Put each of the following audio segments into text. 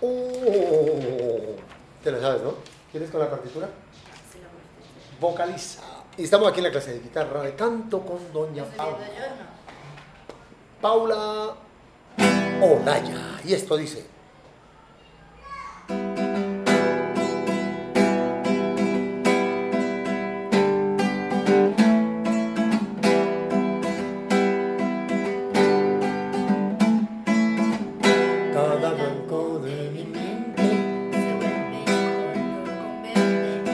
Oh, te la sabes, ¿no? ¿Quieres con la partitura? Vocaliza. Y estamos aquí en la clase de guitarra de canto con doña Paula. Paula Olaya. Y esto dice.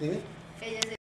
里